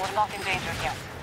we're not in danger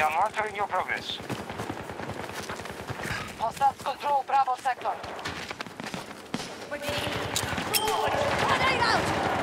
We are monitoring your progress. Hostiles control Bravo sector. Grenade out!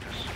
Status.